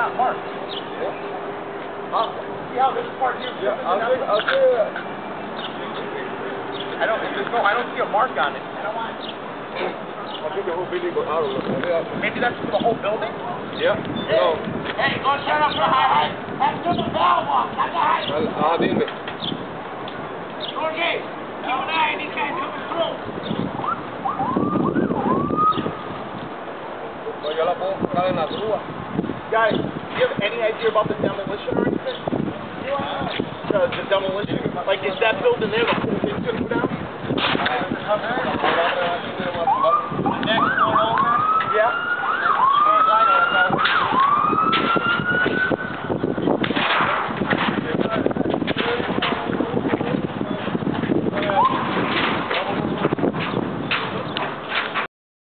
Huh? See how this part here? Yeah, I'll take, I'll take that. I don't. There's no. I don't see a mark on it. I'll take the whole building, but I don't know. Yeah. Maybe that's for the whole building. Yeah. No. Hey, go shut up for high high. Have to the valve off. Not the high. I'll, I'll dime. Jorge, keep an eye on these guys coming through. No, yo la puedo buscar en la grúa. Guys, do you have any idea about the demolition or anything? The, uh, the demolition. Like, is that building there the